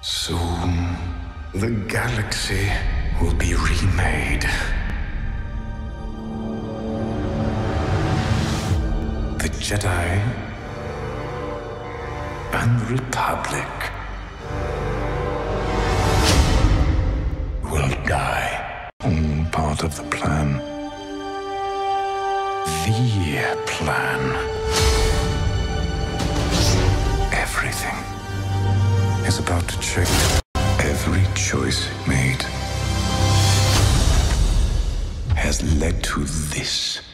Soon, the galaxy will be remade. The Jedi and the Republic will die. All part of the plan. The plan. Is about to change. Every choice made has led to this.